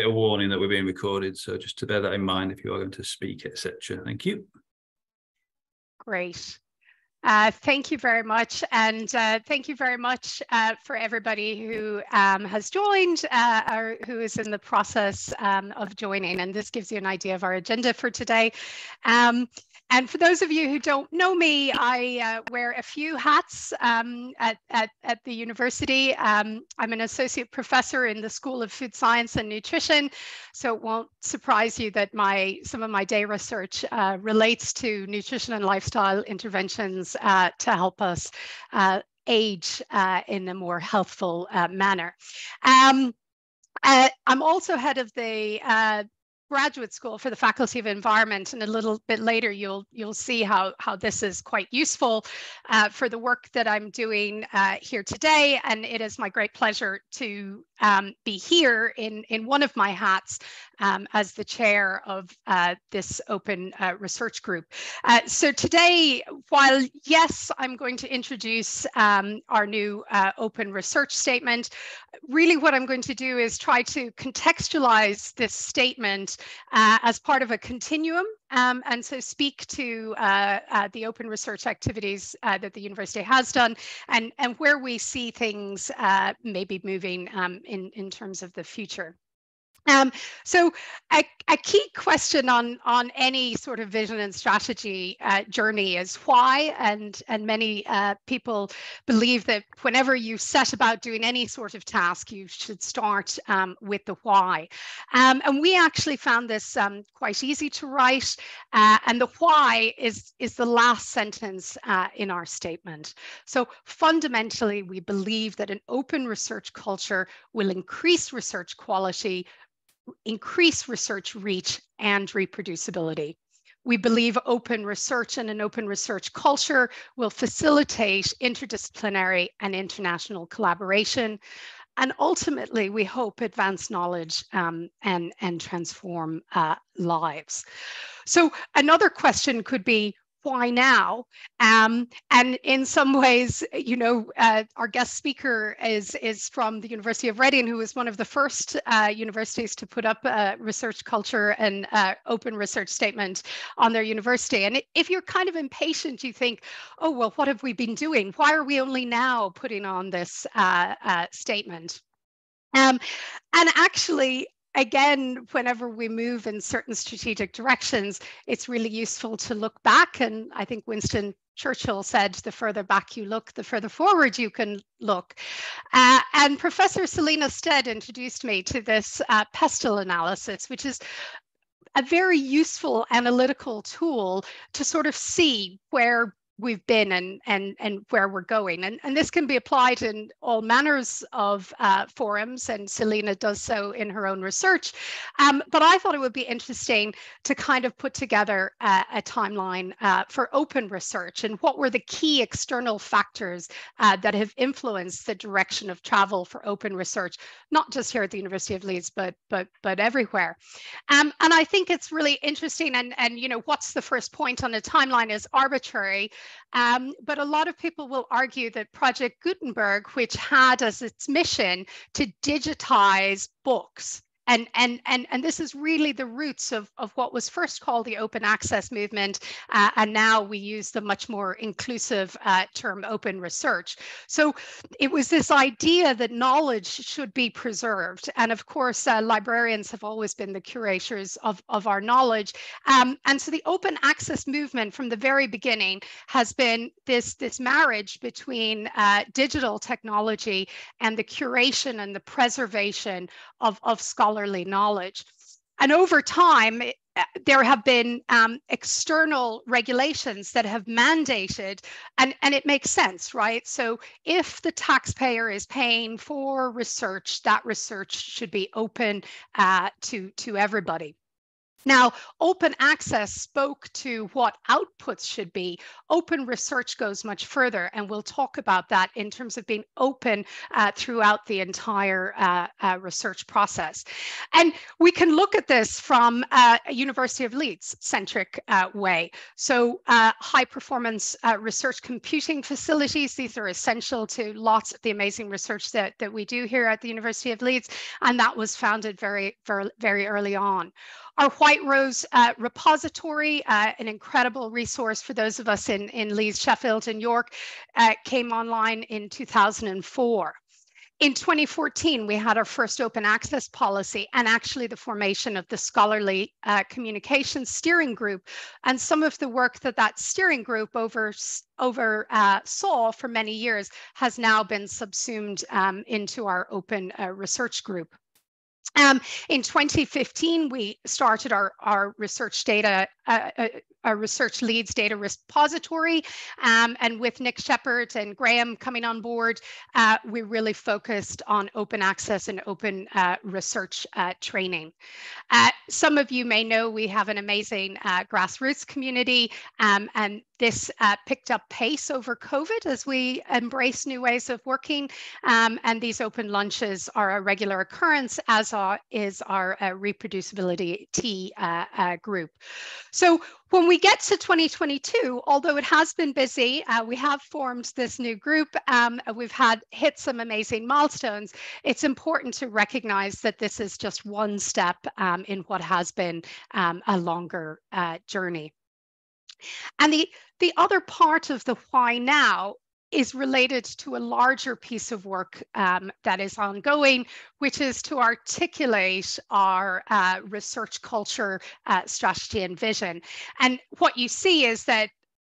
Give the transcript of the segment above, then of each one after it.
a warning that we're being recorded. So just to bear that in mind if you are going to speak, etc. Thank you. Great. Uh, thank you very much. And uh, thank you very much uh, for everybody who um, has joined uh, or who is in the process um, of joining. And this gives you an idea of our agenda for today. Um, and for those of you who don't know me, I uh, wear a few hats um, at, at, at, the university. Um, I'm an associate professor in the School of Food Science and Nutrition, so it won't surprise you that my some of my day research uh, relates to nutrition and lifestyle interventions uh, to help us uh, age uh, in a more healthful uh, manner. Um, uh, I'm also head of the uh, graduate school for the faculty of environment and a little bit later you'll you'll see how how this is quite useful uh, for the work that i'm doing uh, here today. And it is my great pleasure to um, be here in in one of my hats um, as the chair of uh, this open uh, research group. Uh, so today, while yes, I'm going to introduce um, our new uh, open research statement, really what I'm going to do is try to contextualize this statement uh, as part of a continuum um, and so speak to uh, uh, the open research activities uh, that the university has done and, and where we see things maybe moving um, in, in terms of the future. Um, so a, a, key question on, on any sort of vision and strategy uh, journey is why, and, and many uh, people believe that whenever you set about doing any sort of task, you should start um, with the why. Um, and we actually found this um, quite easy to write, uh, and the why is, is the last sentence uh, in our statement. So fundamentally, we believe that an open research culture will increase research quality, increase research reach and reproducibility. We believe open research and an open research culture will facilitate interdisciplinary and international collaboration. And ultimately, we hope advance knowledge um, and, and transform uh, lives. So another question could be, why now? Um, and in some ways, you know, uh, our guest speaker is is from the University of Reading, who was one of the first uh, universities to put up a research culture and uh, open research statement on their university. And if you're kind of impatient, you think, oh well, what have we been doing? Why are we only now putting on this uh, uh, statement? Um, and actually, again, whenever we move in certain strategic directions, it's really useful to look back. And I think Winston Churchill said, the further back you look, the further forward you can look. Uh, and Professor Selina Stead introduced me to this uh, pestle analysis, which is a very useful analytical tool to sort of see where we've been and and and where we're going. And and this can be applied in all manners of uh, forums and Selina does so in her own research. Um, but I thought it would be interesting to kind of put together a, timeline uh, for open research and what were the key external factors uh, that have influenced the direction of travel for open research not just here at the University of Leeds but but but everywhere. Um, and I think it's really interesting and and you know what's the first point on a timeline is arbitrary um, but a lot of people will argue that Project Gutenberg, which had as its mission to digitize books, and and and and this is really the roots of of what was first called the open access movement uh, and now we use the much more inclusive uh, term open research. So it was this idea that knowledge should be preserved and of course uh, librarians have always been the curators of of our knowledge. Um, and so the open access movement from the very beginning has been this this marriage between uh, digital technology and the curation and the preservation of of scholarly scholarly knowledge. And over time, uh, there have been um, external regulations that have mandated, and, and it makes sense, right? So if the taxpayer is paying for research, that research should be open uh, to, to everybody. Now, open access spoke to what outputs should be. Open research goes much further, and we'll talk about that in terms of being open uh, throughout the entire uh, uh, research process. And we can look at this from uh, a University of Leeds centric uh, way. So, uh, high performance research computing facilities, these are essential to lots of the amazing research that, that we do here at the University of Leeds, and that was founded very, very, very early on. Our White Rose uh, repository, uh, an incredible resource for those of us in, in Leeds, Sheffield, and York, uh, came online in 2004. In 2014, we had our first open access policy and actually the formation of the Scholarly uh, Communications Steering Group. And some of the work that that steering group over, over uh, saw for many years has now been subsumed um, into our open uh, research group. Um, in 2015, we started our, our research data, uh, uh, our research Leeds data repository. Um, and with Nick Sheppard and Graham coming on board, uh, we really focused on open access and open uh, research uh, training. Uh, some of you may know we have an amazing grassroots community, um, and this picked up pace over COVID as we embrace new ways of working. Um, and these open lunches are a regular occurrence, as are, is our ReproducibiliTea group. So when we get to 2022, although it has been busy, uh, we have formed this new group. Um, we've had hit some amazing milestones. It's important to recognize that this is just one step um, in what has been um, a longer uh, journey. And the, the other part of the why now is related to a larger piece of work um, that is ongoing, which is to articulate our uh, research culture uh, strategy and vision. And what you see is that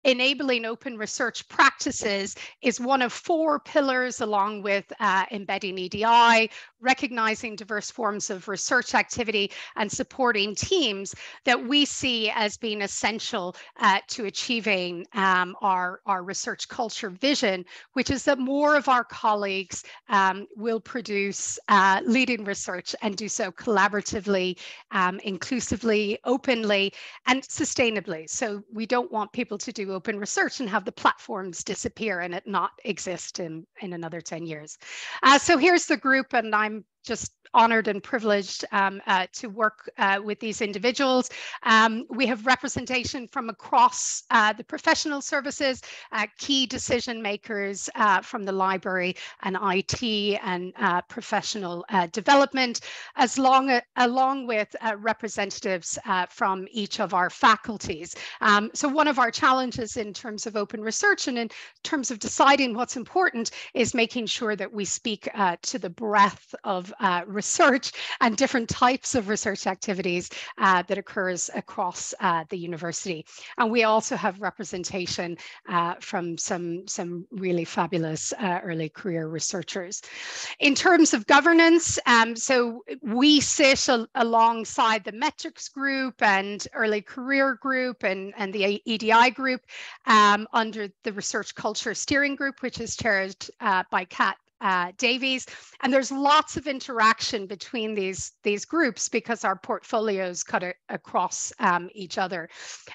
enabling open research practices is one of four pillars along with uh, embedding EDI, recognizing diverse forms of research activity and supporting teams that we see as being essential uh, to achieving um, our, our research culture vision, which is that more of our colleagues um, will produce uh, leading research and do so collaboratively, um, inclusively, openly, and sustainably. So we don't want people to do open research and have the platforms disappear and it not exist in, in another 10 years. Uh, so here's the group and I'm just honored and privileged um, uh, to work uh, with these individuals. Um, we have representation from across uh, the professional services, uh, key decision makers uh, from the library and IT and uh, professional development, as long along with representatives from each of our faculties. Um, so one of our challenges in terms of open research and in terms of deciding what's important is making sure that we speak to the breadth of research and different types of research activities uh, that occurs across uh, the university. And we also have representation uh, from some, some really fabulous uh, early career researchers. In terms of governance, um, so we sit alongside the metrics group and early career group and, and the EDI group um, under the research culture steering group, which is chaired uh, by Kat uh, Davies. And there's lots of interaction between these, these groups because our portfolios cut it across um, each other.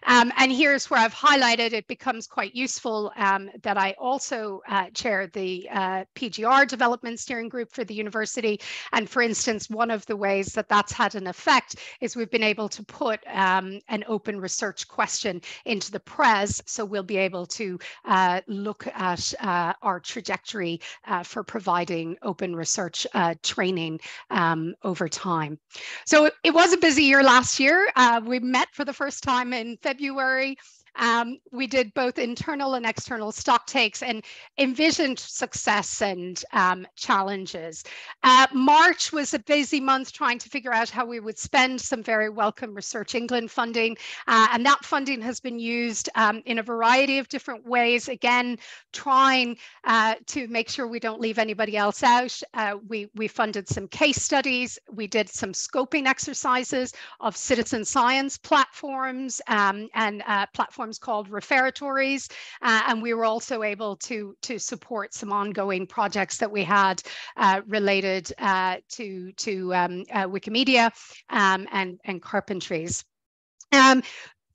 Um, and here's where I've highlighted it becomes quite useful um, that I also uh, chair the uh, PGR development steering group for the university. And for instance, one of the ways that that's had an effect is we've been able to put um, an open research question into the PRES. So we'll be able to uh, look at uh, our trajectory uh, for providing open research uh, training um, over time. So it, was a busy year last year. Uh, we met for the first time in February. Um, we did both internal and external stock takes and envisioned success and um, challenges. Uh, March was a busy month trying to figure out how we would spend some very welcome Research England funding. Uh, and that funding has been used um, in a variety of different ways. Again, trying uh, to make sure we don't leave anybody else out. Uh, we, we funded some case studies. We did some scoping exercises of citizen science platforms um, and uh, platforms platforms called referatories. Uh, and we were also able to, to support some ongoing projects that we had uh, related uh, to, to um, uh, Wikimedia um, and, and carpentries. Um,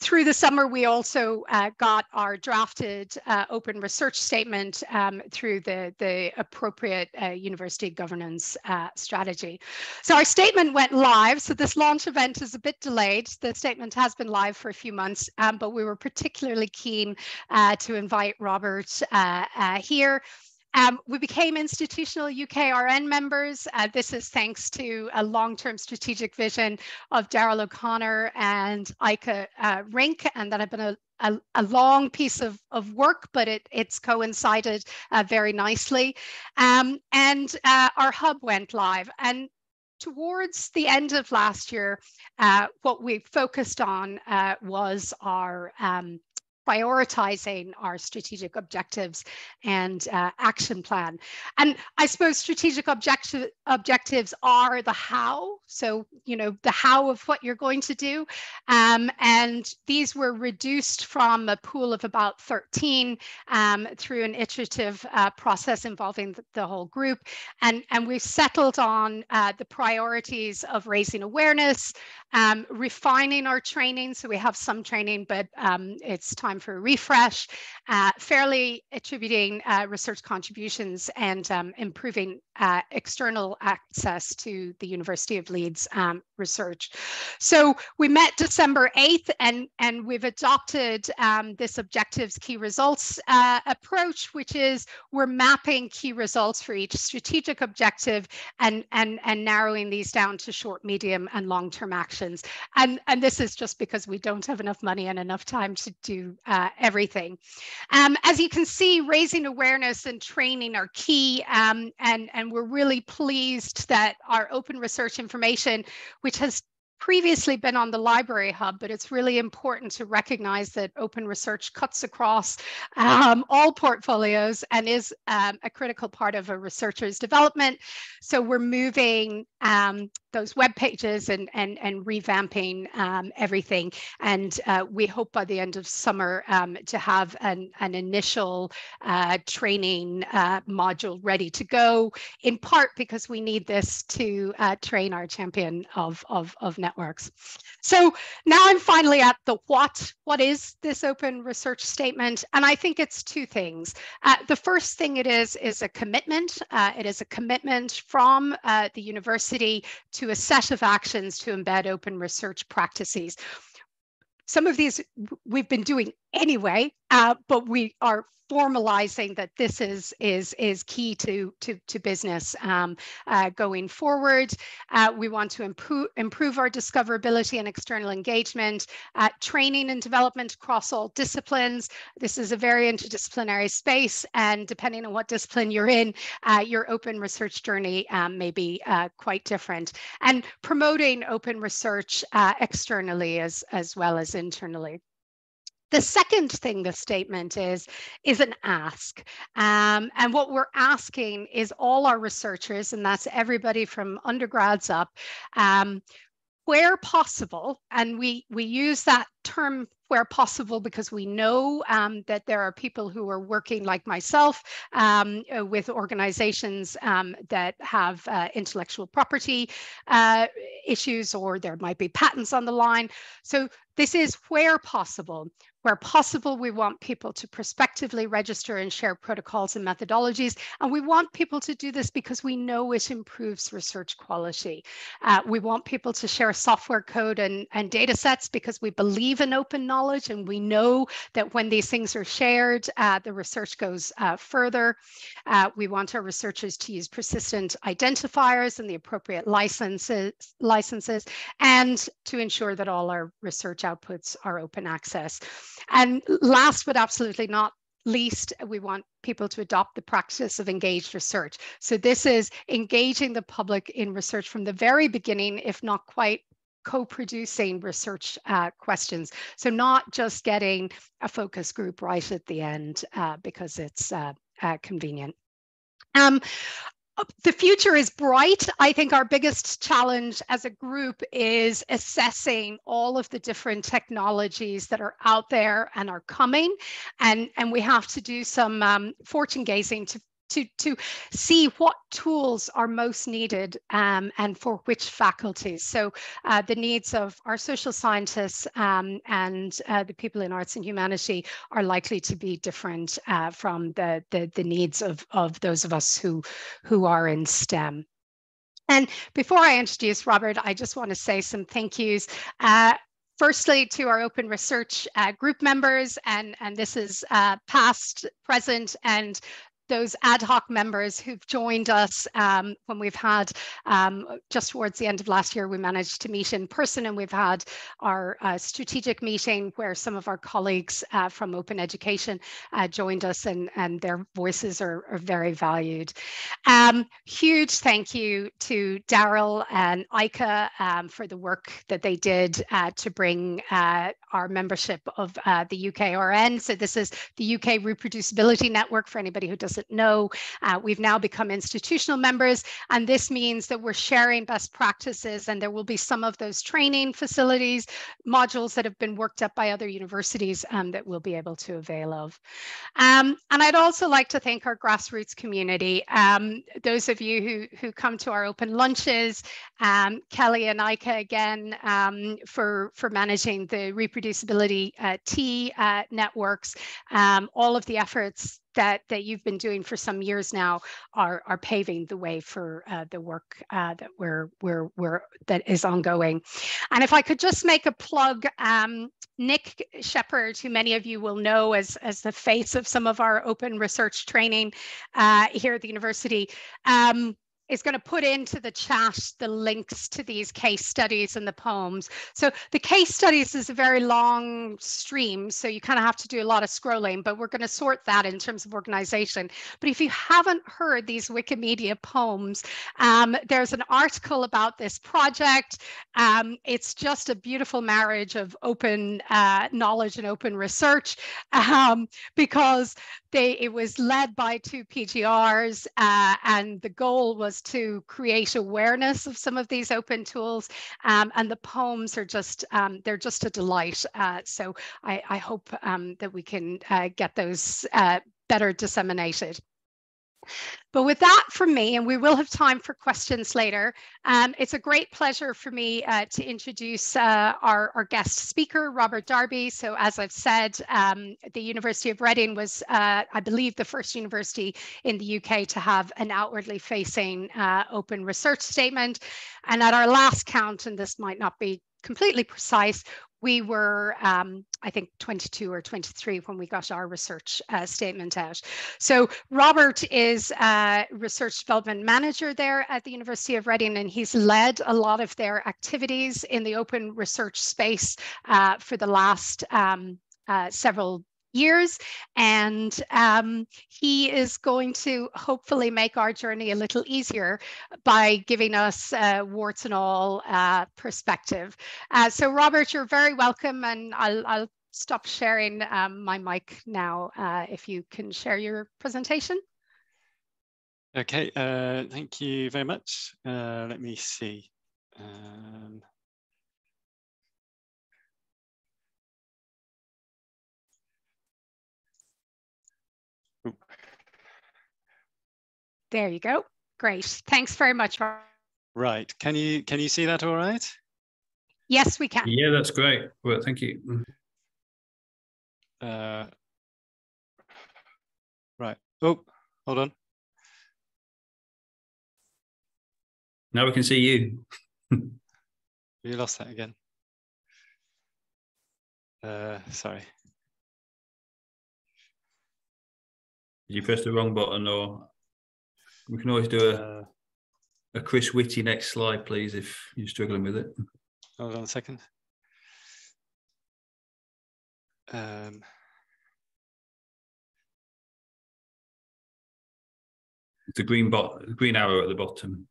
through the summer, we also uh, got our drafted uh, open research statement um, through the, the appropriate uh, university governance uh, strategy. So our statement went live. So this launch event is a bit delayed. The statement has been live for a few months, um, but we were particularly keen uh, to invite Robert uh, here um, we became institutional UKRN members. Uh, this is thanks to a long-term strategic vision of Daryl O'Connor and Eike uh, Rinke, and that had been a, a, a, long piece of, of work, but it, it's coincided uh, very nicely. Um, and uh, our hub went live. And towards the end of last year, uh, what we focused on uh, was our um, prioritizing our strategic objectives and uh, action plan. And I suppose strategic objective, objectives are the how. So, you know, the how of what you're going to do. Um, and these were reduced from a pool of about 13 um, through an iterative uh, process involving the, the, whole group. And, and we've settled on uh, the priorities of raising awareness, um, refining our training. So we have some training, but um, it's time for a refresh, uh, fairly attributing uh, research contributions and um, improving uh, external access to the University of Leeds um, research. So we met December 8th and, and we've adopted um, this objectives key results uh, approach, which is we're mapping key results for each strategic objective and, and, and narrowing these down to short, medium and long-term actions. And, and this is just because we don't have enough money and enough time to do uh, everything. Um, as you can see, raising awareness and training are key um, and, we're really pleased that our open research information, which has previously been on the library hub, but it's really important to recognize that open research cuts across um, all portfolios and is um, a critical part of a researcher's development. So we're moving um, those web pages and, and, and revamping um, everything. And uh, we hope by the end of summer um, to have an, an initial uh, training uh, module ready to go, in part because we need this to uh, train our champion of, of, of networks. So now I'm finally at the what. What is this open research statement? And I think it's two things. Uh, the first thing it is, is a commitment. Uh, it is a commitment from the university to a set of actions to embed open research practices. Some of these we've been doing anyway, uh, but we are formalizing that this is is is key to to, to business um, uh, going forward. Uh, we want to improve improve our discoverability and external engagement, uh, training and development across all disciplines. This is a very interdisciplinary space, and depending on what discipline you're in, uh, your open research journey um, may be quite different. And promoting open research externally as as well as internally. The second thing the statement is, is an ask. Um, and what we're asking is all our researchers, and that's everybody from undergrads up, um, where possible, and we, we use that term where possible because we know um, that there are people who are working like myself um, uh, with organizations um, that have uh, intellectual property uh, issues or there might be patents on the line. So this is where possible. Where possible, we want people to prospectively register and share protocols and methodologies. And we want people to do this because we know it improves research quality. Uh, we want people to share software code and, and data sets because we believe in open knowledge and we know that when these things are shared, uh, the research goes uh, further. Uh, we want our researchers to use persistent identifiers and the appropriate licenses, licenses and to ensure that all our research outputs are open access. And last but absolutely not least, we want people to adopt the practice of engaged research. So this is engaging the public in research from the very beginning, if not quite co-producing research uh, questions. So not just getting a focus group right at the end uh, because it's uh, uh convenient. Um, the future is bright. I think our biggest challenge as a group is assessing all of the different technologies that are out there and are coming. And, and we have to do some um, fortune gazing to to, to see what tools are most needed um, and for which faculties. So uh, the needs of our social scientists um, and uh, the people in arts and humanity are likely to be different uh, from the, the, the needs of, of those of us who, who are in STEM. And before I introduce Robert, I just want to say some thank yous. Uh, firstly to our open research uh, group members and and this is uh, past present and those ad hoc members who've joined us um, when we've had um, just towards the end of last year, we managed to meet in person and we've had our uh, strategic meeting where some of our colleagues uh, from Open Education uh, joined us and, and their voices are, are very valued. Um, huge thank you to Daryl and Eike um, for the work that they did uh, to bring uh, our membership of uh, the UKRN. So this is the UK Reproducibility Network for anybody who doesn't know. Uh, we've now become institutional members, and this means that we're sharing best practices, and there will be some of those training facilities, modules that have been worked up by other universities um, that we'll be able to avail of. Um, and I'd also like to thank our grassroots community. Um, those of you who, who come to our open lunches, um, Kelly and Ika again um, for, for managing the reproducibility reproducibility uh, T uh, networks, um, all of the efforts that, that you've been doing for some years now are, are paving the way for uh, the work uh, that we're, we're, we're, that is ongoing. And if I could just make a plug, um, Nick Sheppard, who many of you will know as, as the face of some of our open research training uh, here at the university, um, is going to put into the chat the links to these case studies and the poems. So the case studies is a very long stream, so you kind of have to do a lot of scrolling, but we're going to sort that in terms of organization. But if you haven't heard these Wikimedia poems, um, there's an article about this project. Um, it's just a beautiful marriage of open uh, knowledge and open research um, because they it was led by two PGRs uh, and the goal was to create awareness of some of these open tools um, and the poems are just um, they're just a delight uh, so I, I hope um, that we can uh, get those uh, better disseminated. But with that from me, and we will have time for questions later, um, it's a great pleasure for me uh, to introduce uh, our, our, guest speaker, Robert Darby. So as I've said, um, the University of Reading was, uh, I believe, the first university in the UK to have an outwardly facing uh, open research statement. And at our last count, and this might not be completely precise, we were, um, I think, 22 or 23 when we got our research uh, statement out. So Robert is a research development manager there at the University of Reading, and he's led a lot of their activities in the open research space uh, for the last um, uh, several years. And um, he is going to hopefully make our journey a little easier by giving us uh, warts and all uh, perspective. Uh, so Robert, you're very welcome and I'll, I'll stop sharing um, my mic now uh, if you can share your presentation. Okay, uh, thank you very much. Uh, let me see. Um, There you go. Great. Thanks very much. Right. Can you can you see that all right? Yes, we can. Yeah, that's great. Well, thank you. Mm. Uh, right. Oh, hold on. Now we can see you. you lost that again. Uh, sorry. Did you press the wrong button or we can always do a uh, a Chris Whitty next slide, please, if you're struggling with it. Hold on a second. Um, the green bot, green arrow at the bottom.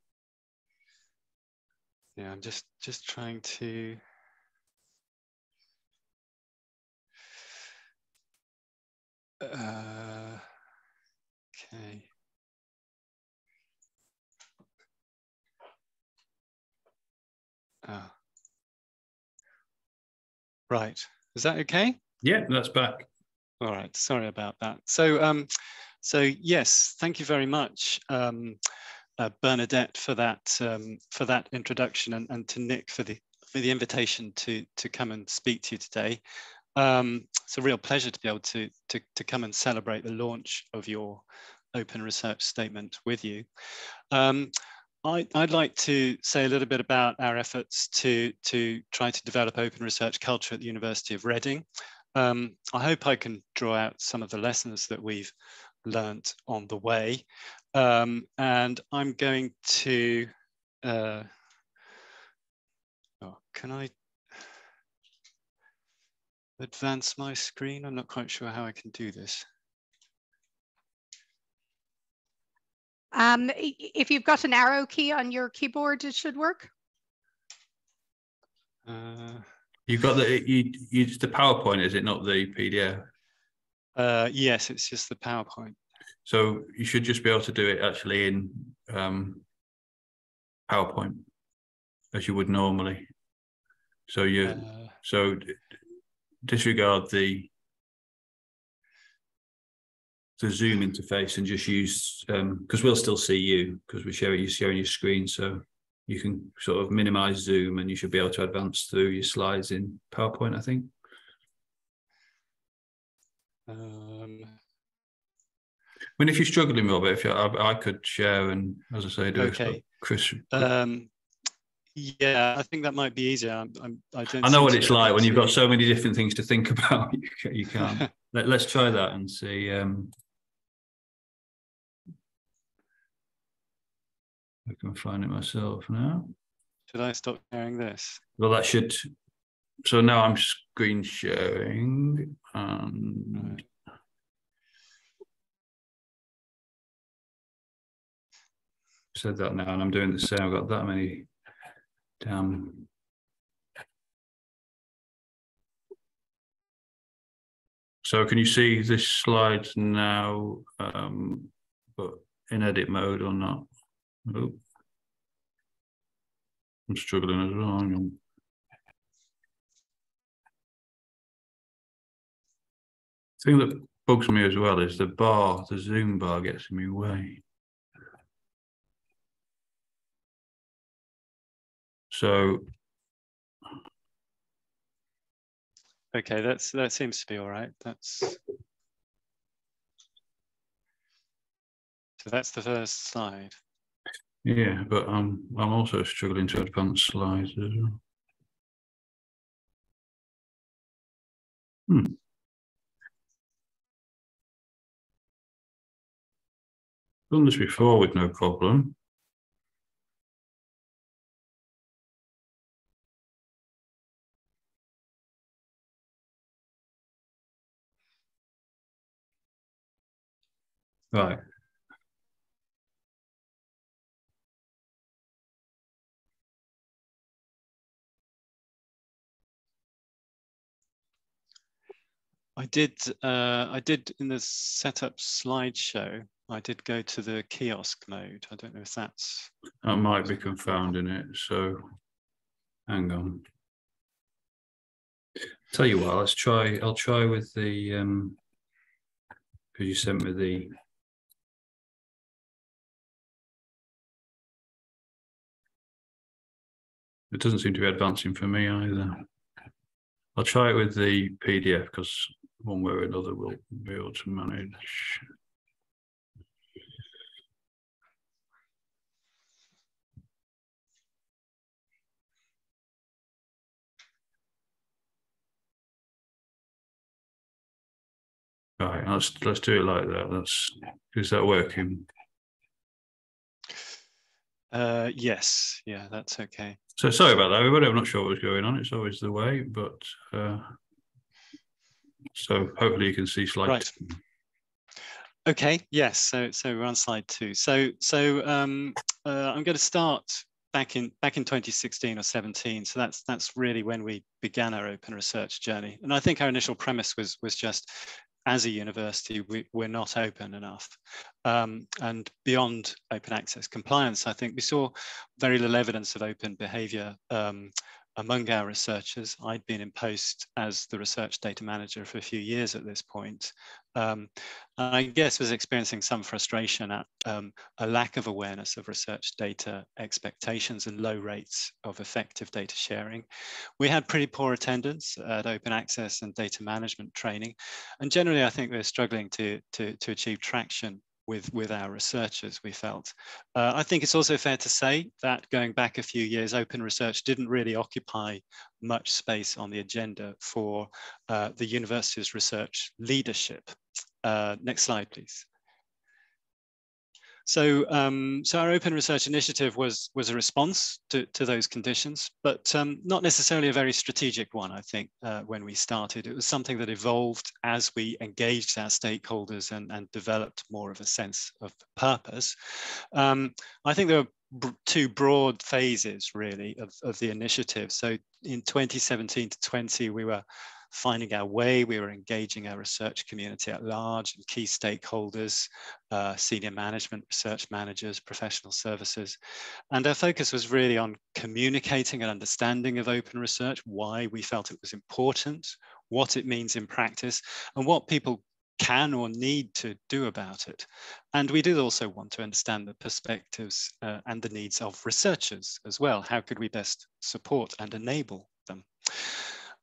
Yeah, I'm just just trying to. Uh, okay. Oh. Right. Is that okay? Yeah, that's back. All right. Sorry about that. So um, so yes, thank you very much, um, uh, Bernadette, for that um, for that introduction, and, and to Nick for the for the invitation to to come and speak to you today. Um, it's a real pleasure to be able to, to, to come and celebrate the launch of your open research statement with you. Um, I, would like to say a little bit about our efforts to, to try to develop open research culture at the University of Reading. Um, I hope I can draw out some of the lessons that we've learnt on the way. Um, and I'm going to, uh, oh, can I advance my screen? I'm not quite sure how I can do this. Um, if you've got an arrow key on your keyboard, it should work. Uh, you've got the you use the PowerPoint, is it not the PDF? Uh, yes, it's just the PowerPoint. So you should just be able to do it actually in um, PowerPoint as you would normally. So you uh, so disregard the the Zoom interface and just use because um, we'll still see you because we're showing you sharing your screen, so you can sort of minimize Zoom and you should be able to advance through your slides in PowerPoint. I think. Um, I mean, if you're struggling, Robert, if I, I could share and, as I say, do okay. Chris. Um, yeah, I think that might be easier. I'm, I'm, I, I know what it's like when you've got so many different things to think about. You, you can't. Let, us try that and see. Um, I can find it myself now. Should I stop sharing this? Well, that should. So now I'm screen sharing. And... Said that now, and I'm doing the same. I've got that many damn so can you see this slide now, um, but in edit mode or not? Oh. I'm struggling as well. The thing that bugs me as well is the bar, the zoom bar gets in my way. So okay, that's that seems to be all right. That's so that's the first slide. Yeah, but I'm I'm also struggling to advance slides as well. Hmm. Done this before with no problem. Right. I did. Uh, I did in the setup slideshow. I did go to the kiosk mode. I don't know if that's. That might be confounding it. So, hang on. Tell you what. Let's try. I'll try with the. Um, because you sent me the It doesn't seem to be advancing for me either. I'll try it with the PDF because one way or another we'll be able to manage. All right, let's let's do it like that. That's is that working? Uh, yes, yeah, that's okay. So sorry about that, everybody. I'm not sure what was going on. It's always the way, but uh, so hopefully you can see slide. Right. Okay. Yes. So so we're on slide two. So so um, uh, I'm going to start back in back in 2016 or 17. So that's that's really when we began our open research journey. And I think our initial premise was was just as a university, we, are not open enough. Um, and beyond open access compliance, I think we saw very little evidence of open behavior um, among our researchers. I'd been in post as the research data manager for a few years at this point. Um, I guess was experiencing some frustration at um, a lack of awareness of research data expectations and low rates of effective data sharing. We had pretty poor attendance at open access and data management training. And generally, I think we're struggling to, to, to achieve traction with, with our researchers, we felt. Uh, I think it's also fair to say that going back a few years, open research didn't really occupy much space on the agenda for uh, the university's research leadership. Uh, next slide, please. So, um, so our open research initiative was was a response to, to those conditions, but um, not necessarily a very strategic one. I think uh, when we started, it was something that evolved as we engaged our stakeholders and, and developed more of a sense of purpose. Um, I think there were two broad phases really of, of the initiative. So in 2017 to 20, we were finding our way. We were engaging our research community at large and key stakeholders, uh, senior management, research managers, professional services. And our focus was really on communicating an understanding of open research, why we felt it was important, what it means in practice, and what people can or need to do about it. And we did also want to understand the perspectives uh, and the needs of researchers as well. How could we best support and enable them?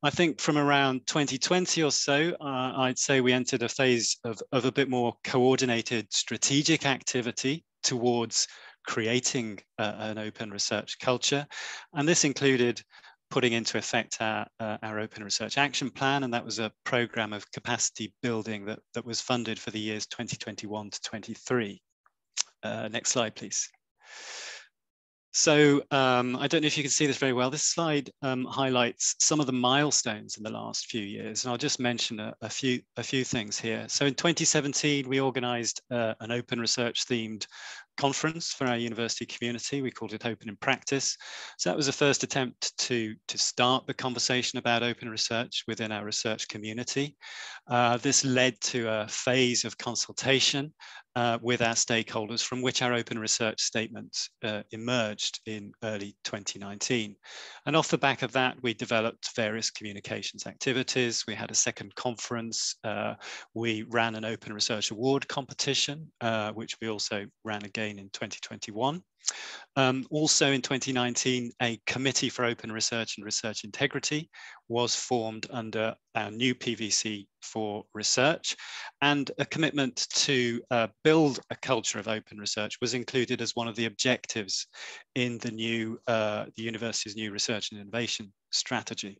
I think from around 2020 or so, uh, I'd say we entered a phase of, of a bit more coordinated strategic activity towards creating uh, an open research culture. And this included putting into effect our, uh, our open research action plan. And that was a program of capacity building that, that was funded for the years 2021 to 23. Uh, next slide, please. So um, I don't know if you can see this very well. This slide um, highlights some of the milestones in the last few years, and I'll just mention a, a few a few things here. So in 2017, we organised uh, an open research themed conference for our university community. We called it Open in Practice. So that was the first attempt to, to start the conversation about open research within our research community. Uh, this led to a phase of consultation uh, with our stakeholders from which our open research statement uh, emerged in early 2019. And off the back of that, we developed various communications activities. We had a second conference. Uh, we ran an open research award competition, uh, which we also ran again again in 2021. Um, also in 2019, a committee for open research and research integrity was formed under our new PVC for research and a commitment to uh, build a culture of open research was included as one of the objectives in the new, uh, the university's new research and innovation strategy.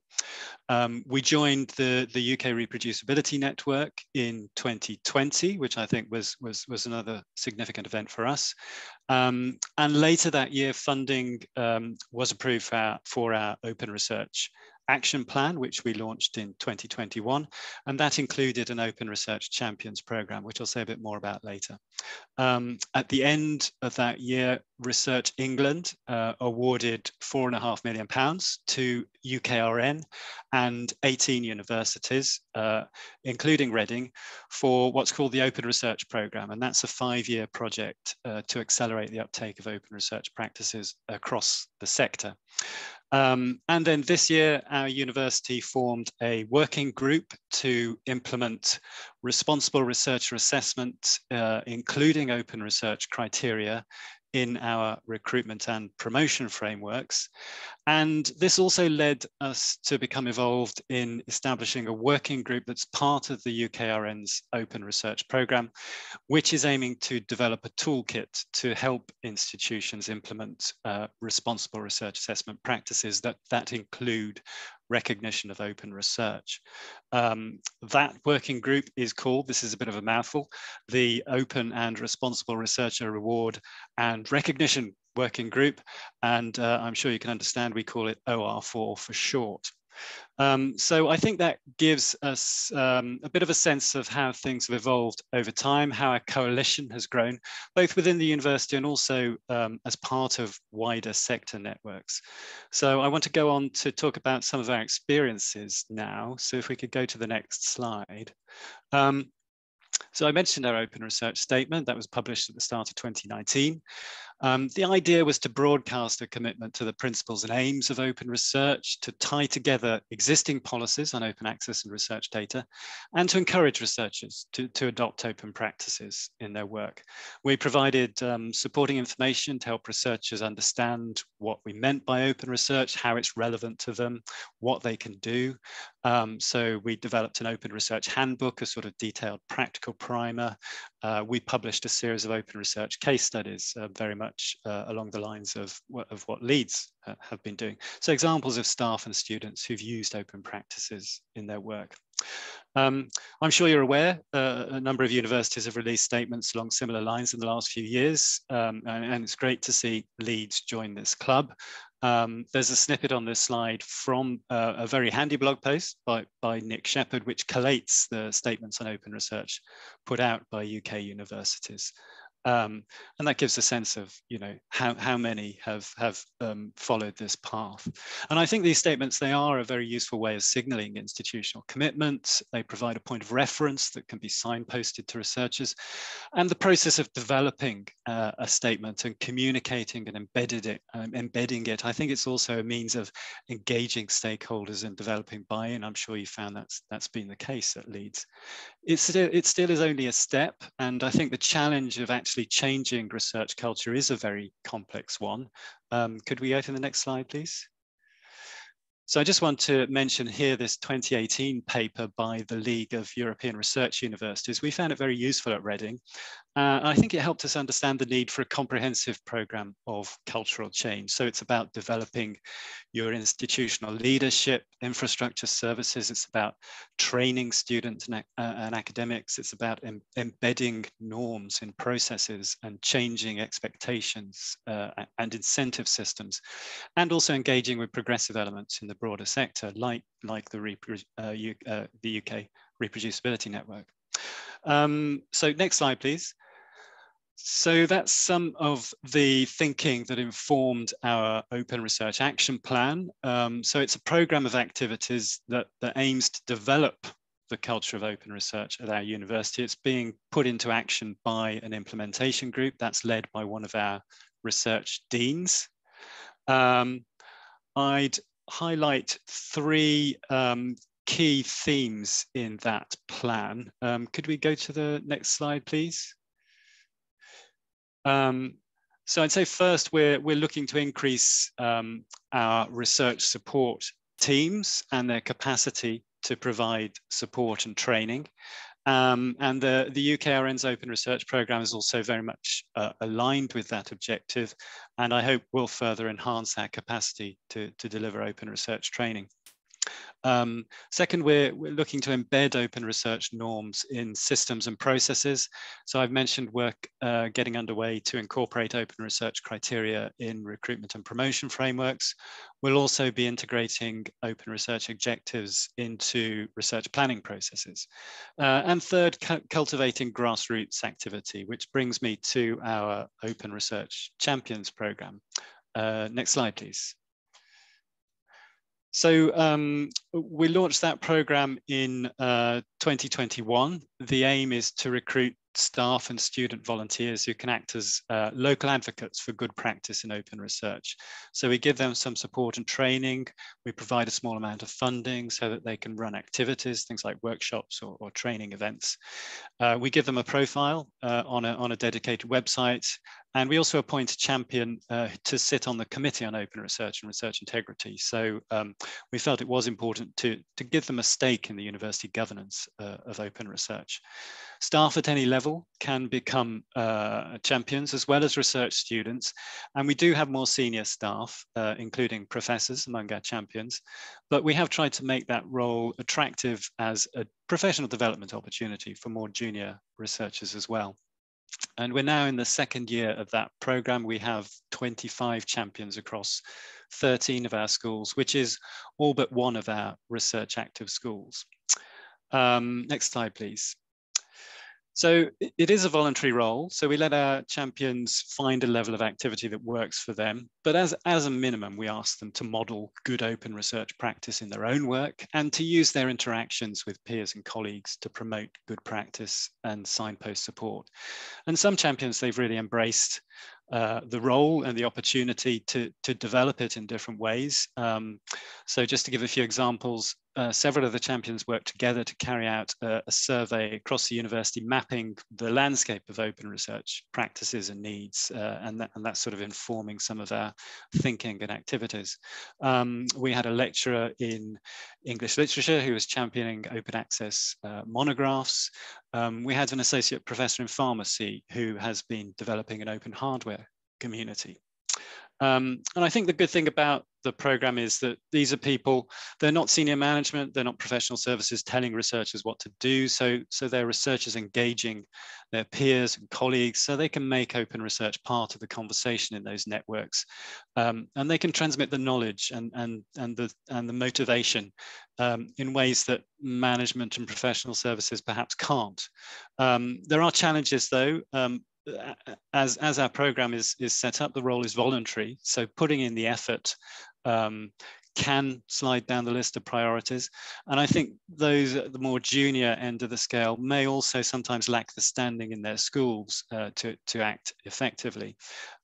Um, we joined the, the UK Reproducibility Network in 2020, which I think was, was, was another significant event for us. Um, and later that year, funding um, was approved for our, for our open research action plan, which we launched in 2021. And that included an open research champions program, which I'll say a bit more about later. Um, at the end of that year, Research England uh, awarded four and a half million pounds to UKRN and 18 universities, uh, including Reading, for what's called the Open Research Programme. And that's a five-year project uh, to accelerate the uptake of open research practices across the sector. Um, and then this year, our university formed a working group to implement responsible researcher assessment, uh, including open research criteria in our recruitment and promotion frameworks. And this also led us to become involved in establishing a working group that's part of the UKRN's open research program, which is aiming to develop a toolkit to help institutions implement uh, responsible research assessment practices that, that include recognition of open research. Um, that working group is called, this is a bit of a mouthful, the Open and Responsible Researcher Reward and Recognition Working Group. And uh, I'm sure you can understand we call it OR4 for short. Um, so I think that gives us um, a bit of a sense of how things have evolved over time, how our coalition has grown, both within the university and also um, as part of wider sector networks. So I want to go on to talk about some of our experiences now. So if we could go to the next slide. Um, so I mentioned our open research statement that was published at the start of 2019. Um, the idea was to broadcast a commitment to the principles and aims of open research, to tie together existing policies on open access and research data, and to encourage researchers to, to adopt open practices in their work. We provided um, supporting information to help researchers understand what we meant by open research, how it's relevant to them, what they can do. Um, so we developed an open research handbook, a sort of detailed practical primer. Uh, we published a series of open research case studies, uh, very much uh, along the lines of, of what Leeds uh, have been doing. So examples of staff and students who've used open practices in their work. Um, I'm sure you're aware uh, a number of universities have released statements along similar lines in the last few years, um, and, and, it's great to see Leeds join this club. Um, there's a snippet on this slide from uh, a very handy blog post by, by Nick Sheppard, which collates the statements on open research put out by UK universities. Um, and that gives a sense of you know how, how many have have um, followed this path. And i think these statements they are a very useful way of signaling institutional commitment they provide a point of reference that can be signposted to researchers. And the process of developing uh, a statement and communicating and embedded it um, embedding it i think it's also a means of engaging stakeholders and developing buy-in. I'm sure you found that's that's been the case at leeds. It's still, it still is only a step. And i think the challenge of actually actually changing research culture is a very complex one. Um, could we go to the next slide, please? So I just want to mention here this 2018 paper by the League of European Research Universities. We found it very useful at Reading. Uh, I think it helped us understand the need for a comprehensive program of cultural change. So it's about developing your institutional leadership, infrastructure services. It's about training students and, uh, and academics. It's about em embedding norms in processes and changing expectations uh, and incentive systems, and also engaging with progressive elements in the broader sector, like, like the, uh, uh, the UK reproducibility network. Um, so next slide, please. So that's some of the thinking that informed our Open Research Action Plan. Um, so it's a program of activities that, that aims to develop the culture of open research at our university. It's being put into action by an implementation group that's led by one of our research deans. Um, I'd highlight three um, key themes in that plan. Um, could we go to the next slide, please? Um, so I'd say first we're, we're looking to increase um, our research support teams and their capacity to provide support and training. Um, and the, the UKRN's Open Research Programme is also very much uh, aligned with that objective, and I hope will further enhance our capacity to, to deliver open research training. Um, second, we're, we're looking to embed open research norms in systems and processes. So I've mentioned work uh, getting underway to incorporate open research criteria in recruitment and promotion frameworks. We'll also be integrating open research objectives into research planning processes. Uh, and third, cu cultivating grassroots activity, which brings me to our Open Research Champions program. Uh, next slide, please. So um, we launched that program in uh, 2021. The aim is to recruit staff and student volunteers who can act as uh, local advocates for good practice in open research. So we give them some support and training. We provide a small amount of funding so that they can run activities, things like workshops or, or training events. Uh, we give them a profile uh, on, a, on a dedicated website. And we also appoint a champion uh, to sit on the Committee on Open Research and Research Integrity. So um, we felt it was important to, to give them a stake in the university governance uh, of open research. Staff at any level can become uh, champions as well as research students. And we do have more senior staff, uh, including professors among our champions. But we have tried to make that role attractive as a professional development opportunity for more junior researchers as well. And we're now in the second year of that program. We have 25 champions across 13 of our schools, which is all but one of our research active schools. Um, next slide, please. So it is a voluntary role. So we let our champions find a level of activity that works for them. But as, as a minimum, we ask them to model good open research practice in their own work and to use their interactions with peers and colleagues to promote good practice and signpost support. And some champions they've really embraced uh, the role and the opportunity to, to develop it in different ways. Um, so just to give a few examples, uh, several of the champions worked together to carry out a, survey across the university mapping the landscape of open research practices and needs, uh, and, that, and that's sort of informing some of our thinking and activities. Um, we had a lecturer in English literature who was championing open access uh, monographs. Um, we had an associate professor in pharmacy who has been developing an open hardware community. Um, and I think the good thing about the program is that these are people, they're not senior management, they're not professional services telling researchers what to do. So, so they're researchers engaging their peers and colleagues so they can make open research part of the conversation in those networks. Um, and they can transmit the knowledge and, and, and, the, and the motivation um, in ways that management and professional services perhaps can't. Um, there are challenges though. As, as our program is, is set up, the role is voluntary. So putting in the effort um, can slide down the list of priorities. And I think those at the more junior end of the scale may also sometimes lack the standing in their schools uh, to, to act effectively.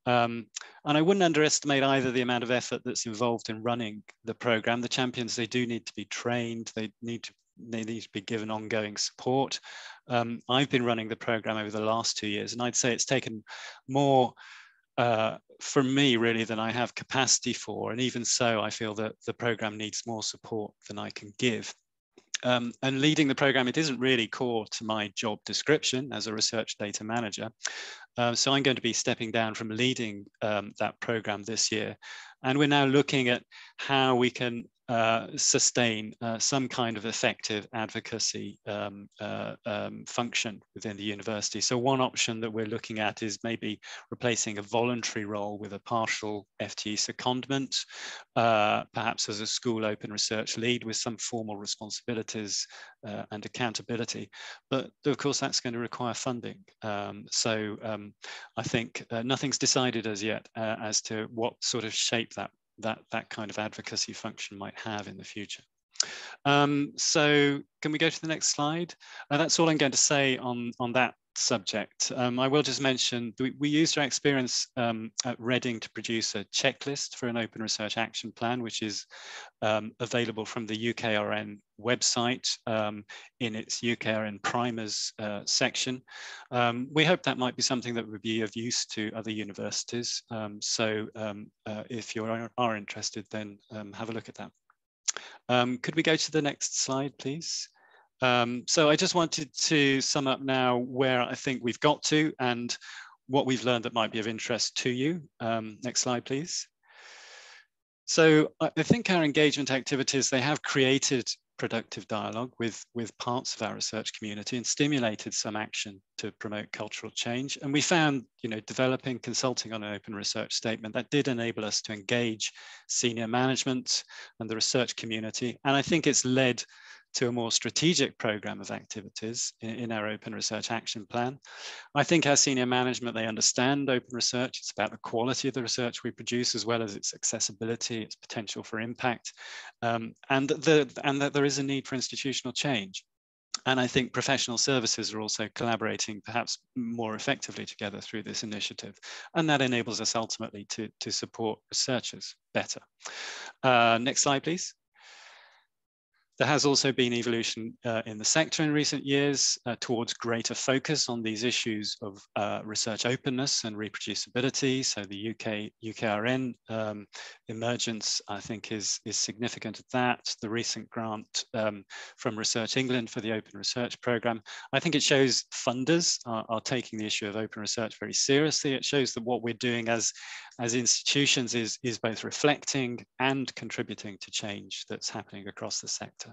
Um, and I wouldn't underestimate either the amount of effort that's involved in running the program. The champions, they do need to be trained, they need to they need to be given ongoing support. Um, I've been running the program over the last two years, and I'd say it's taken more uh, for me really than I have capacity for. And even so, I feel that the program needs more support than I can give. Um, and leading the program, it isn't really core to my job description as a research data manager. Uh, so I'm going to be stepping down from leading um, that program this year. And we're now looking at how we can uh, sustain uh, some kind of effective advocacy um, uh, um, function within the university. So one option that we're looking at is maybe replacing a voluntary role with a partial FTE secondment, uh, perhaps as a school open research lead with some formal responsibilities uh, and accountability. But of course, that's going to require funding. Um, so um, I think nothing's decided as yet as to what sort of shape that that, that kind of advocacy function might have in the future. Um, so can we go to the next slide? Uh, that's all I'm going to say on, on that subject. Um, I will just mention we, we used our experience um, at Reading to produce a checklist for an open research action plan, which is um, available from the UKRN website um, in its UKRN primers uh, section. Um, we hope that might be something that would be of use to other universities. Um, so uh, if you are, are interested, then have a look at that. could we go to the next slide, please? Um, so I just wanted to sum up now where I think we've got to and what we've learned that might be of interest to you. Um, next slide, please. So I think our engagement activities, they have created productive dialogue with, with parts of our research community and stimulated some action to promote cultural change. And we found, you know, developing, consulting on an open research statement that did enable us to engage senior management and the research community. And I think it's led to a more strategic program of activities in, in, our open research action plan. I think our senior management, they understand open research. It's about the quality of the research we produce as well as its accessibility, its potential for impact, um, and, the, and that there is a need for institutional change. And I think professional services are also collaborating perhaps more effectively together through this initiative. And that enables us ultimately to, to support researchers better. Uh, next slide, please. There has also been evolution uh, in the sector in recent years uh, towards greater focus on these issues of uh, research openness and reproducibility. So the UK UKRN um, emergence, I think, is, is significant at that. The recent grant um, from Research England for the Open Research Programme, I think it shows funders are, are taking the issue of open research very seriously. It shows that what we're doing as, as institutions is, is both reflecting and contributing to change that's happening across the sector.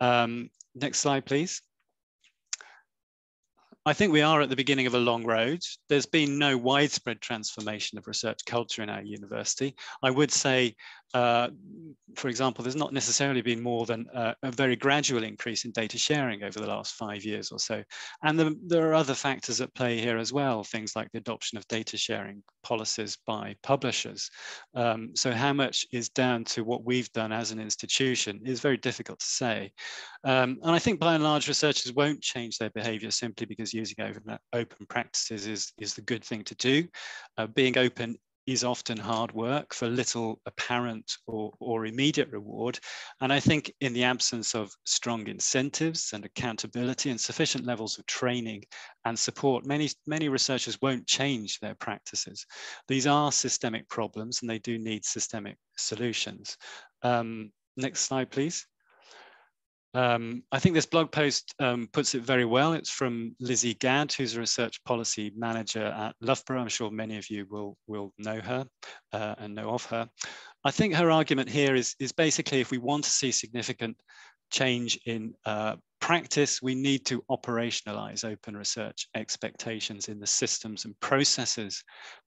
Um, next slide, please. I think we are at the beginning of a long road. There's been no widespread transformation of research culture in our university. I would say uh, for example, there's not necessarily been more than a, a, very gradual increase in data sharing over the last five years or so. And the, there are other factors at play here as well, things like the adoption of data sharing policies by publishers. Um, so how much is down to what we've done as an institution is very difficult to say. Um, and I think by and large, researchers won't change their behavior simply because using open, open practices is, is the good thing to do. Uh, being open is often hard work for little apparent or, or immediate reward. And I think in the absence of strong incentives and accountability and sufficient levels of training and support, many, many researchers won't change their practices. These are systemic problems and they do need systemic solutions. Um, next slide, please. Um, I think this blog post um, puts it very well. It's from Lizzie Gadd, who's a research policy manager at Loughborough. I'm sure many of you will, will know her uh, and know of her. I think her argument here is, is basically if we want to see significant change in uh, practice, we need to operationalize open research expectations in the systems and processes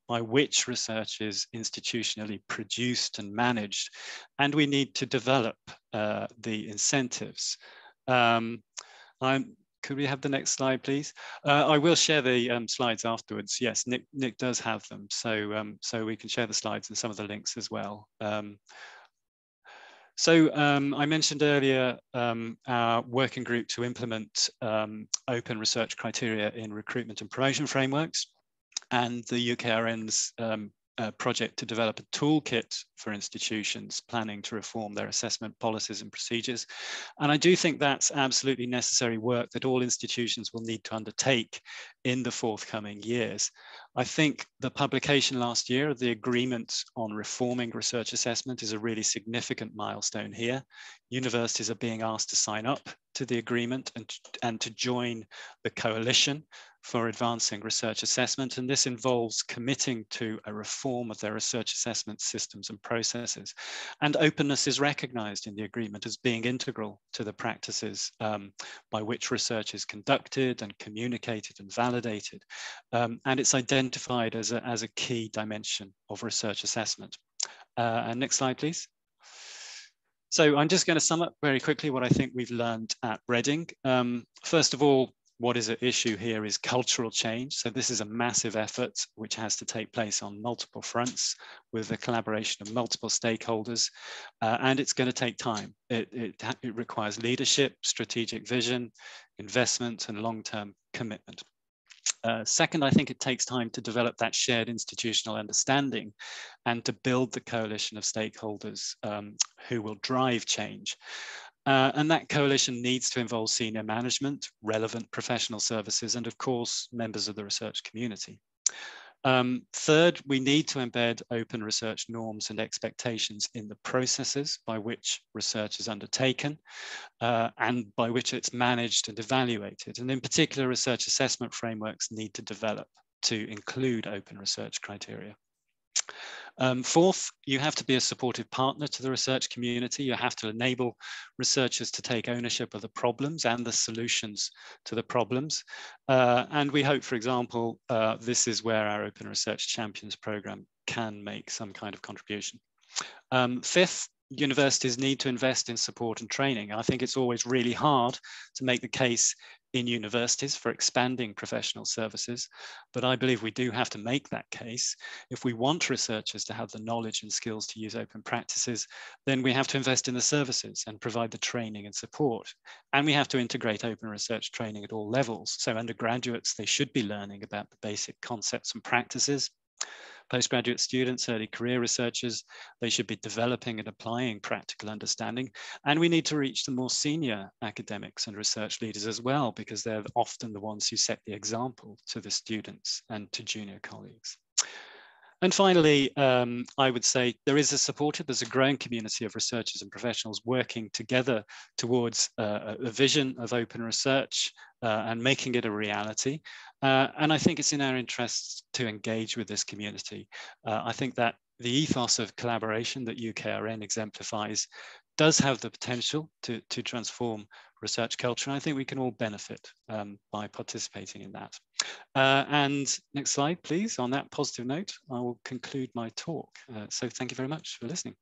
by which research is institutionally produced and managed. And we need to develop uh, the incentives. Um, I'm, could we have the next slide, please? Uh, I will share the um, slides afterwards. Yes, Nick, Nick does have them. So, um, so we can share the slides and some of the links as well. Um, so um, I mentioned earlier um, our working group to implement um, open research criteria in recruitment and promotion frameworks. And the UKRN's um, uh, project to develop a toolkit for institutions planning to reform their assessment policies and procedures. And I do think that's absolutely necessary work that all institutions will need to undertake in the forthcoming years. I think the publication last year of the agreement on reforming research assessment is a really significant milestone here. Universities are being asked to sign up to the agreement and, and to join the coalition for advancing research assessment. And this involves committing to a reform of their research assessment systems and processes. And openness is recognized in the agreement as being integral to the practices um, by which research is conducted and communicated and validated. Um, and it's identified as a, as a key dimension of research assessment. Uh, and next slide, please. So I'm just going to sum up very quickly what I think we've learned at Reading. Um, first of all, what is at issue here is cultural change. So this is a massive effort which has to take place on multiple fronts with the collaboration of multiple stakeholders, uh, and it's going to take time. It, it, it requires leadership, strategic vision, investment, and long-term commitment. Uh, second, I think it takes time to develop that shared institutional understanding and to build the coalition of stakeholders um, who will drive change. Uh, and that coalition needs to involve senior management, relevant professional services, and of course, members of the research community. Um, third, we need to embed open research norms and expectations in the processes by which research is undertaken uh, and by which it's managed and evaluated. And in particular, research assessment frameworks need to develop to include open research criteria. Um, fourth, you have to be a supportive partner to the research community. You have to enable researchers to take ownership of the problems and the solutions to the problems. Uh, and we hope, for example, uh, this is where our Open Research Champions program can make some kind of contribution. Um, fifth, universities need to invest in support and training. I think it's always really hard to make the case in universities for expanding professional services, but I believe we do have to make that case. If we want researchers to have the knowledge and skills to use open practices, then we have to invest in the services and provide the training and support. And we have to integrate open research training at all levels. So undergraduates, they should be learning about the basic concepts and practices postgraduate students, early career researchers, they should be developing and applying practical understanding. And we need to reach the more senior academics and research leaders as well, because they're often the ones who set the example to the students and to junior colleagues. And finally, um, I would say there is a supportive, there's a growing community of researchers and professionals working together towards uh, a vision of open research uh, and making it a reality. Uh, and I think it's in our interests to engage with this community. Uh, I think that the ethos of collaboration that UKRN exemplifies does have the potential to, to transform research culture. And I think we can all benefit um, by participating in that. Uh, and next slide, please. On that positive note, I will conclude my talk. Uh, so thank you very much for listening.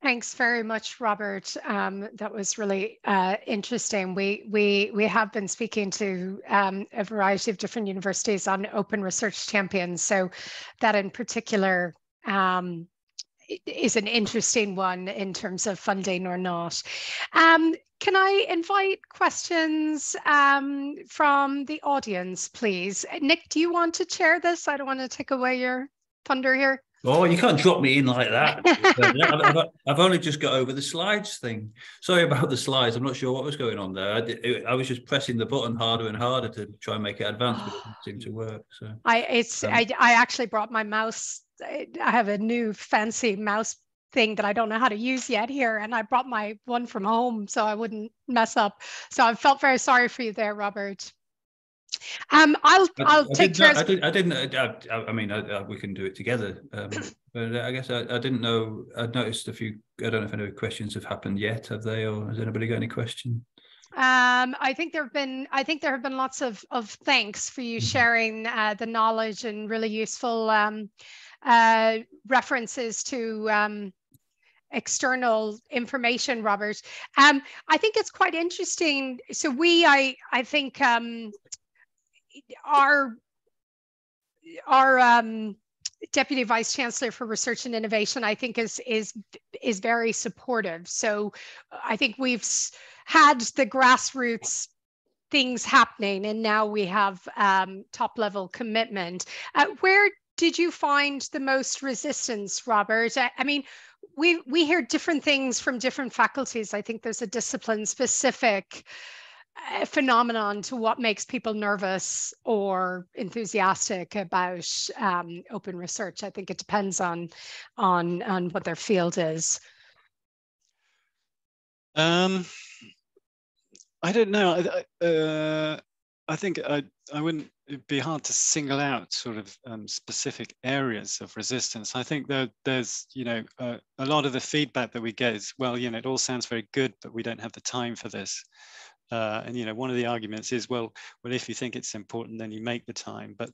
Thanks very much, Robert. Um, that was really uh, interesting. We, we, we have been speaking to um, a variety of different universities on open research champions. So that in particular um, is an interesting one in terms of funding or not. Um, can I invite questions um, from the audience, please? Nick, do you want to chair this? I don't want to take away your thunder here. Oh, you can't drop me in like that. I've, I've, only just got over the slides thing. Sorry about the slides. I'm not sure what was going on there. I, did, I was just pressing the button harder and harder to try and make it advance, but it didn't seem to work. So I, it's, um, I, I actually brought my mouse. I have a new fancy mouse thing that I don't know how to use yet here, and I brought my one from home so I wouldn't mess up. So I felt very sorry for you there, Robert. Um, I'll I, I'll I take care. I, did, I didn't. I, I mean, I, we can do it together. Um, but I guess I, I didn't know. I'd noticed a few. I don't know if any questions have happened yet. Have they, or has anybody got any question? Um, I think there have been. I think there have been lots of of thanks for you mm-hmm. sharing uh, the knowledge and really useful um, uh, references to um, external information, Robert. Um, I think it's quite interesting. So we, I, I think, um, our our um, deputy vice chancellor for research and innovation, I think, is is is very supportive. So I think we've had the grassroots things happening, and now we have um, top level commitment. Uh, where did you find the most resistance, Robert? I, I mean, we we hear different things from different faculties. I think there's a discipline specific phenomenon to what makes people nervous or enthusiastic about um, open research. I think it depends on on on what their field is. Um, I don't know. Uh, I think I I wouldn't. It'd be hard to single out sort of um, specific areas of resistance. I think that there's you know uh, a lot of the feedback that we get is well you know it all sounds very good but we don't have the time for this. Uh, and you know, one of the arguments is, well, well, if you think it's important, then you make the time. But,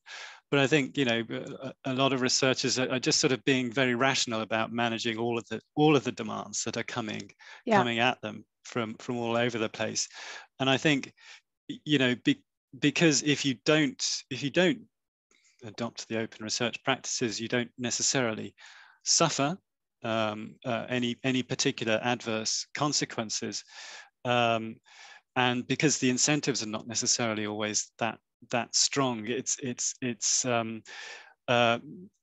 but I think you know, a, a lot of researchers are, are, just sort of being very rational about managing all of the all of the demands that are coming yeah. coming at them from from all over the place. And I think, you know, be, because if you don't if you don't adopt the open research practices, you don't necessarily suffer um, uh, any any particular adverse consequences. Um, and because the incentives are not necessarily always that that strong it's it's it's um, uh,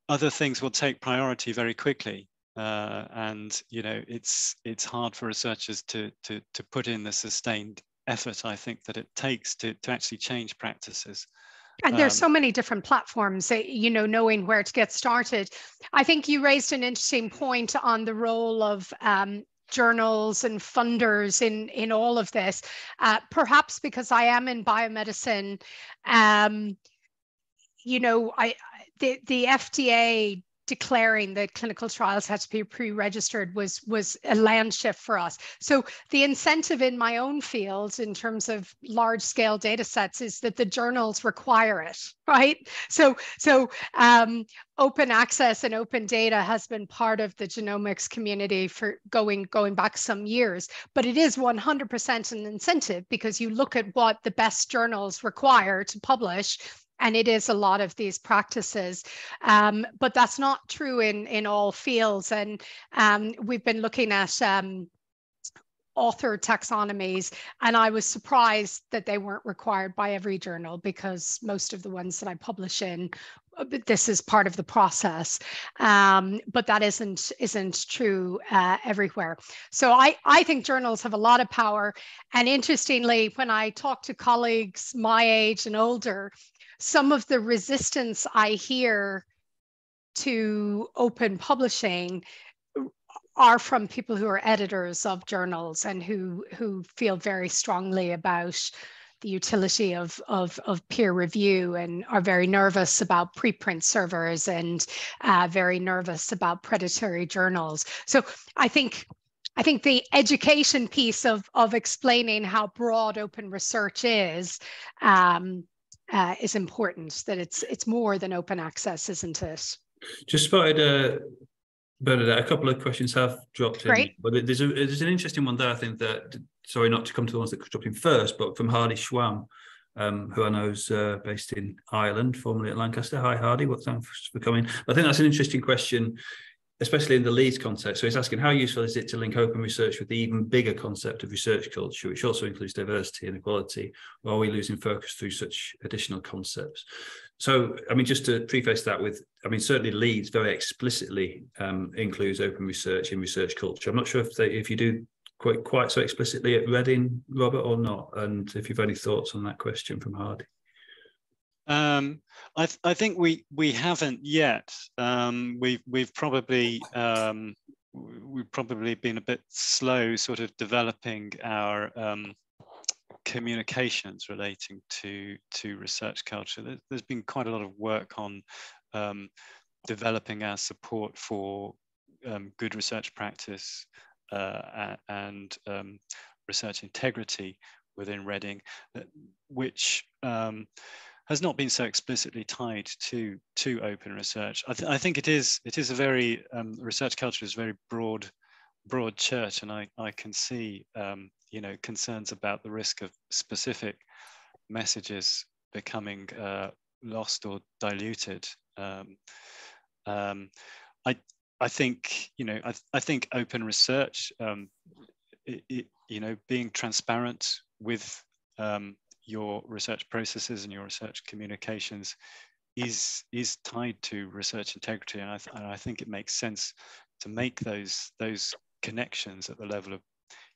other things will take priority very quickly uh, and you know it's it's hard for researchers to to to put in the sustained effort i think that it takes to to actually change practices. And there's um, so many different platforms you know knowing where to get started. I think you raised an interesting point on the role of um, journals and funders in in all of this. Uh, perhaps because i am in biomedicine um, you know i the the fda declaring that clinical trials had to be pre-registered was was a land shift for us. So the incentive in my own field in terms of large scale data sets is that the journals require it, right? So so um, open access and open data has been part of the genomics community for going going back some years, but it is 100% an incentive because you look at what the best journals require to publish and it is a lot of these practices um, but that's not true in in all fields. And um, we've been looking at um, author taxonomies and i was surprised that they weren't required by every journal because most of the ones that i publish in uh, this is part of the process. Um, but that isn't isn't true uh, everywhere. So I, I think journals have a lot of power. And interestingly when i talk to colleagues my age and older some of the resistance I hear to open publishing are from people who are editors of journals and who who feel very strongly about the utility of, of, of peer review and are very nervous about preprint servers and uh, very nervous about predatory journals. So I think I think the education piece of, of explaining how broad open research is um, uh, is important. That it's it's more than open access, isn't it? Just spotted a Bernadette, a couple of questions have dropped Great. in, but there's a there's an interesting one there. I think that sorry not to come to the ones that dropped in first, but from Hardy Schwamm, um, who I know is uh, based in Ireland, formerly at Lancaster. Hi, Hardy. What thanks for coming. I think that's an interesting question especially in the Leeds context. So he's asking how useful is it to link open research with the even bigger concept of research culture, which also includes diversity and equality, or are we losing focus through such additional concepts? So, I mean, just to preface that with, I mean, certainly Leeds very explicitly um, includes open research in research culture. I'm not sure if they, if you do quite quite so explicitly at Reading, Robert, or not, and if you've any thoughts on that question from Hardy. Um, I, th I, think we we haven't yet. Um, we've we've probably um, we've probably been a bit slow, sort of developing our um, communications relating to to research culture. There, has been quite a lot of work on um, developing our support for um, good research practice uh, and research integrity within Reading, uh, which has not been so explicitly tied to to open research. I, th I think it is it is a very um, research culture is very broad broad church, and I I can see um, you know concerns about the risk of specific messages becoming uh, lost or diluted. Um, um I I think you know I, I think open research um, it, it, you know being transparent with um, your research processes and your research communications is is tied to research integrity. And I, th and I think it makes sense to make those those connections at the level of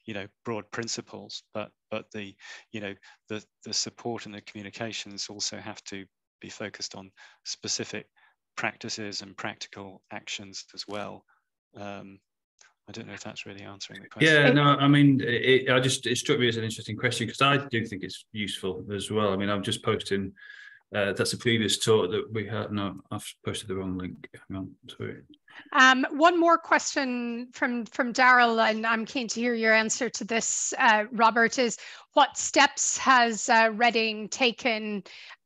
you know broad principles but but the you know the the support and the communications also have to be focused on specific practices and practical actions as well. Um, I don't know if that's really answering the question. Yeah, no, I mean, it, I just it struck me as an interesting question because I do think it's useful as well. I mean, I'm just posting. Uh, that's a previous talk that we had. No, I've posted the wrong link. Hang on, sorry. Um, one more question from from Daryl, and I'm keen to hear your answer to this, uh, Robert. Is what steps has uh, Reading taken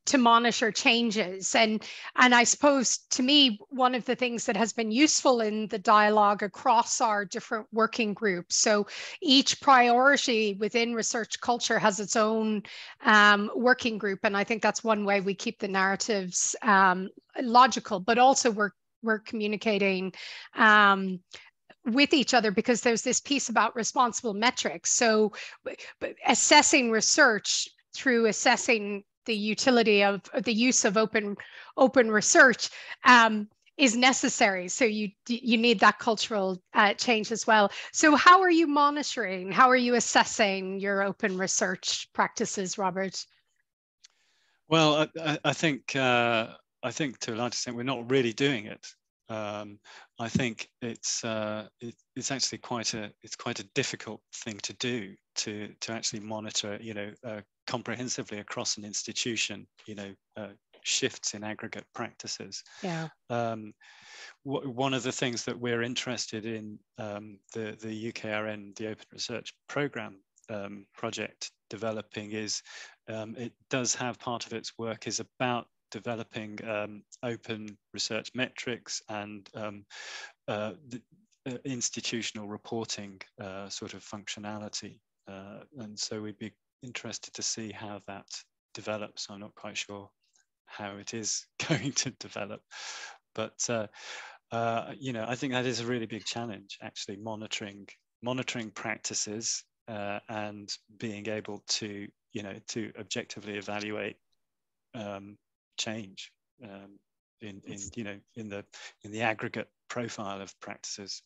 to monitor changes. And and i suppose to me one of the things that has been useful in the dialogue across our different working groups. So each priority within research culture has its own um, working group. And i think that's one way we keep the narratives um, logical but also we're we're communicating um, with each other because there's this piece about responsible metrics. So, assessing research through assessing the utility of, the use of open open research um, is necessary. So you you need that cultural uh, change as well. So how are you monitoring? How are you assessing your open research practices, Robert? Well, I, I think uh, I think to a large extent we're not really doing it. Um, I think it's uh, it, it's actually quite a it's quite a difficult thing to do to to actually monitor you know uh, comprehensively across an institution you know uh, shifts in aggregate practices. Yeah. Um, one of the things that we're interested in um, the the UKRN the Open Research Programme um, project developing is um, it does have part of its work is about developing um, open research metrics and um, uh, the, uh, institutional reporting uh, sort of functionality. Uh, and so we'd be interested to see how that develops. I'm not quite sure how it is going to develop, but uh, uh, you know, I think that is a really big challenge, actually monitoring monitoring practices and being able to, you know, to objectively evaluate um, change um, in, in you know in the in the aggregate profile of practices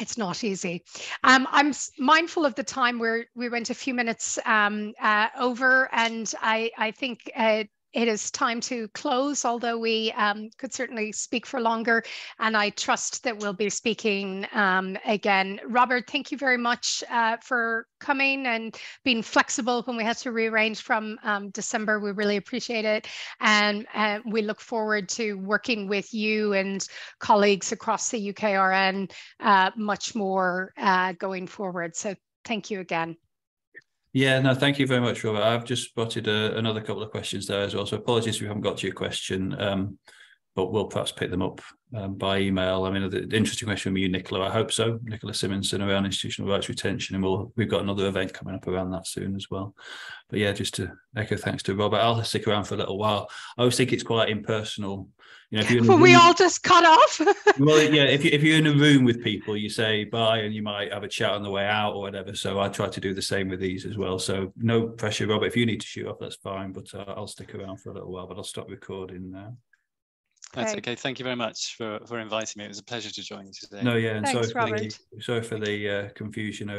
it's not easy. Um, I'm mindful of the time. We're we went a few minutes um, uh, over, and I I think uh, it is time to close, although we um, could certainly speak for longer. And I trust that we'll be speaking um, again. Robert, thank you very much uh, for coming and being flexible when we had to rearrange from um, December. We really appreciate it. And uh, we look forward to working with you and colleagues across the UKRN uh, much more uh, going forward. So thank you again. Yeah, no, thank you very much, Robert. I've just spotted a, uh, another couple of questions there as well. So apologies if we haven't got to your question. Um, but we'll perhaps pick them up um, by email. I mean, the, interesting question from you, Nicola. I hope so. Nicola Simonson around institutional rights retention, and we'll we've got another event coming up around that soon as well. But yeah, just to echo thanks to Robert. I'll stick around for a little while. I always think it's quite impersonal. You know, if you're when we all just cut off. well, yeah, if you if you're in a room with people, you say bye, and you might have a chat on the way out or whatever. So I try to do the same with these as well. So no pressure, Robert. If you need to shoot off, that's fine. But uh, I'll stick around for a little while. But I'll stop recording now. That's okay. Thank you very much for, for inviting me. It was a pleasure to join you today. No, yeah, and Thanks, sorry, for the, sorry for the uh, confusion